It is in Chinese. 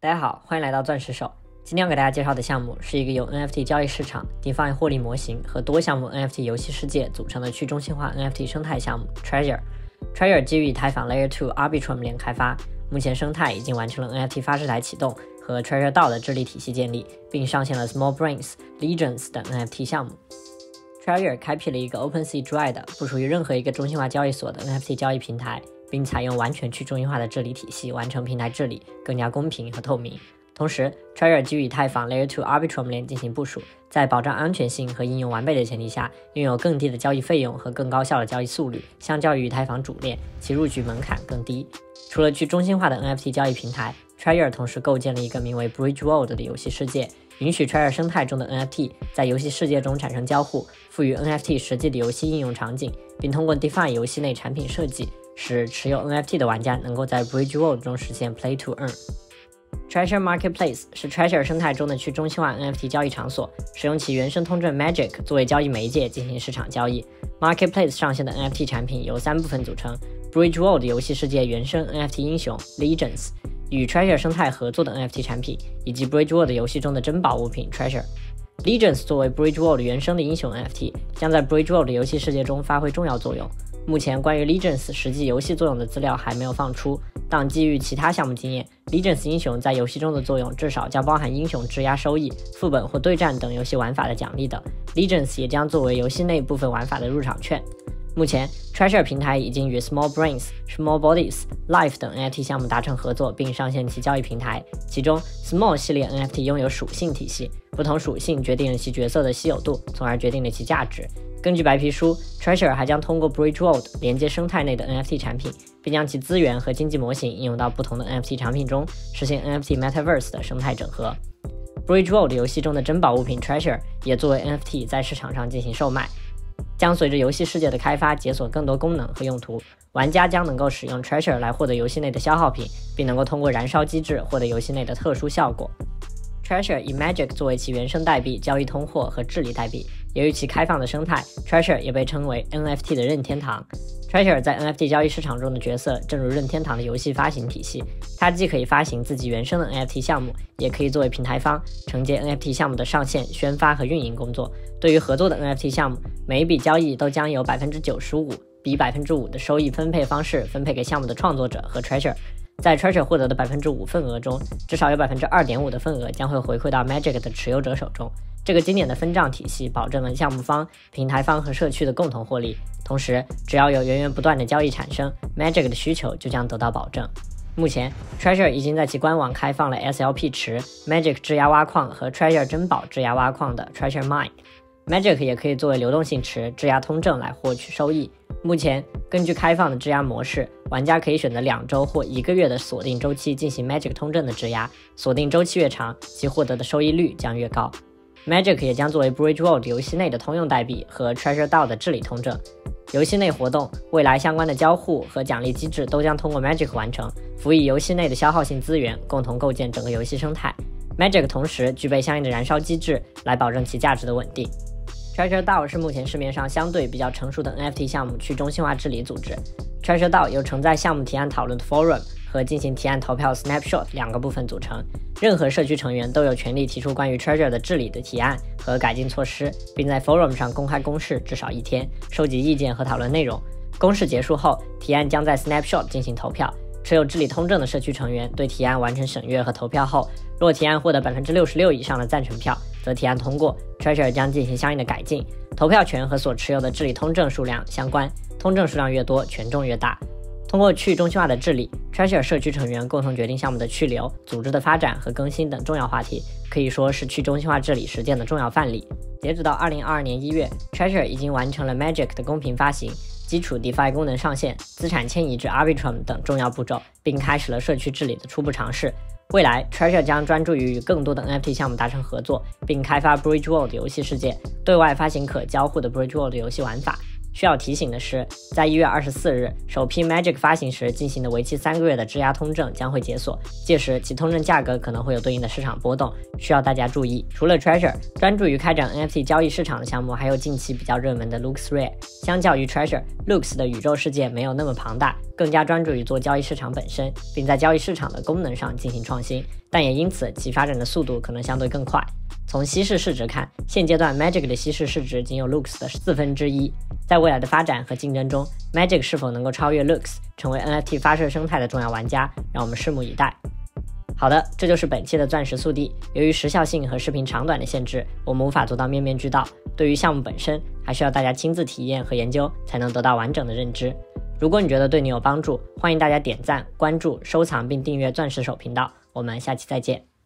大家好，欢迎来到钻石手。今天要给大家介绍的项目是一个由 NFT 交易市场、DeFi 获利模型和多项目 NFT 游戏世界组成的去中心化 NFT 生态项目 Treasure。Treasure 基于以太坊 Layer 2 Arbitrum 链开发，目前生态已经完成了 NFT 发射台启动和 Treasure DAO 的治理体系建立，并上线了 Small Brains、Legions 等 NFT 项目。Treasure 开辟了一个 OpenSea 之外的不属于任何一个中心化交易所的 NFT 交易平台。并采用完全去中心化的治理体系，完成平台治理更加公平和透明。同时，Treasure 基于以太坊 Layer 2 Arbitrum 链进行部署，在保障安全性和应用完备的前提下，拥有更低的交易费用和更高效的交易速率。相较于以太坊主链，其入局门槛更低。除了去中心化的 NFT 交易平台，Treasure 同时构建了一个名为 Bridge World 的游戏世界，允许 Treasure 生态中的 NFT 在游戏世界中产生交互，赋予 NFT 实际的游戏应用场景，并通过 Define 游戏内产品设计。使持有 NFT 的玩家能够在 Bridge World 中实现 Play to Earn。Treasure Marketplace 是 Treasure 生态中的去中心化 NFT 交易场所，使用其原生通证 Magic 作为交易媒介进行市场交易。Marketplace 上线的 NFT 产品由三部分组成：Bridge World 游戏世界原生 NFT 英雄 Legends，与 Treasure 生态合作的 NFT 产品，以及 Bridge World 游戏中的珍宝物品 Treasure。Legends 作为 Bridge World 原生的英雄 NFT，将在 Bridge World 游戏世界中发挥重要作用。目前关于 Legends 实际游戏作用的资料还没有放出，但基于其他项目经验，Legends 英雄在游戏中的作用至少将包含英雄质押收益、副本或对战等游戏玩法的奖励等。Legends 也将作为游戏内部分玩法的入场券。目前，Treasure 平台已经与 Small Brains、Small Bodies、Life 等 NFT 项目达成合作，并上线其交易平台。其中，Small 系列 NFT 拥有属性体系，不同属性决定了其角色的稀有度，从而决定了其价值。根据白皮书，Treasure 还将通过 Bridge World 连接生态内的 NFT 产品，并将其资源和经济模型应用到不同的 NFT 产品中，实现 NFT Metaverse 的生态整合。Bridge World 游戏中的珍宝物品 Treasure 也作为 NFT 在市场上进行售卖，将随着游戏世界的开发解锁更多功能和用途。玩家将能够使用 Treasure 来获得游戏内的消耗品，并能够通过燃烧机制获得游戏内的特殊效果。Treasure 以 Magic 作为其原生代币，交易通货和治理代币。由于其开放的生态，Treasure 也被称为 NFT 的任天堂。Treasure 在 NFT 交易市场中的角色，正如任天堂的游戏发行体系，它既可以发行自己原生的 NFT 项目，也可以作为平台方承接 NFT 项目的上线、宣发和运营工作。对于合作的 NFT 项目，每一笔交易都将有百分之九十五比百分之五的收益分配方式分配给项目的创作者和 Treasure。在 Treasure 获得的百分之五份额中，至少有百分之二点五的份额将会回馈到 Magic 的持有者手中。这个经典的分账体系保证了项目方、平台方和社区的共同获利。同时，只要有源源不断的交易产生，Magic 的需求就将得到保证。目前，Treasure 已经在其官网开放了 SLP 池、Magic 质押挖矿和 Treasure 珍宝质押挖矿的 Treasure Mine。Magic 也可以作为流动性池质押通证来获取收益。目前，根据开放的质押模式，玩家可以选择两周或一个月的锁定周期进行 Magic 通证的质押。锁定周期越长，其获得的收益率将越高。Magic 也将作为 Bridge World 游戏内的通用代币和 Treasure DAO 的治理通证。游戏内活动、未来相关的交互和奖励机制都将通过 Magic 完成，辅以游戏内的消耗性资源，共同构建整个游戏生态。Magic 同时具备相应的燃烧机制，来保证其价值的稳定。Treasure DAO 是目前市面上相对比较成熟的 NFT 项目去中心化治理组织。Treasure DAO 由承载项目提案讨论的 Forum 和进行提案投票 Snapshot 两个部分组成。任何社区成员都有权利提出关于 Treasure 的治理的提案和改进措施，并在 Forum 上公开公示至少一天，收集意见和讨论内容。公示结束后，提案将在 Snapshot 进行投票。持有治理通证的社区成员对提案完成审阅和投票后，若提案获得百分之六十六以上的赞成票，则提案通过，Treasure 将进行相应的改进。投票权和所持有的治理通证数量相关，通证数量越多，权重越大。通过去中心化的治理，Treasure 社区成员共同决定项目的去留、组织的发展和更新等重要话题，可以说是去中心化治理实践的重要范例。截止到二零二二年一月，Treasure 已经完成了 Magic 的公平发行、基础 DeFi 功能上线、资产迁移至 Arbitrum 等重要步骤，并开始了社区治理的初步尝试。未来，Treasure 将专注于与更多的 NFT 项目达成合作，并开发 Bridge World 游戏世界，对外发行可交互的 Bridge World 游戏玩法。需要提醒的是，在一月二十四日首批 Magic 发行时进行的为期三个月的质押通证将会解锁，届时其通证价格可能会有对应的市场波动，需要大家注意。除了 Treasure，专注于开展 NFT 交易市场的项目还有近期比较热门的 LooksRare。相较于 Treasure，Looks 的宇宙世界没有那么庞大，更加专注于做交易市场本身，并在交易市场的功能上进行创新。但也因此其发展的速度可能相对更快。从稀释市值看，现阶段 Magic 的稀释市值仅有 Looks 的四分之一。在未来的发展和竞争中，Magic 是否能够超越 Looks，成为 NFT 发射生态的重要玩家，让我们拭目以待。好的，这就是本期的钻石速递。由于时效性和视频长短的限制，我们无法做到面面俱到。对于项目本身，还需要大家亲自体验和研究，才能得到完整的认知。如果你觉得对你有帮助，欢迎大家点赞、关注、收藏并订阅钻石手频道。我们下期再见。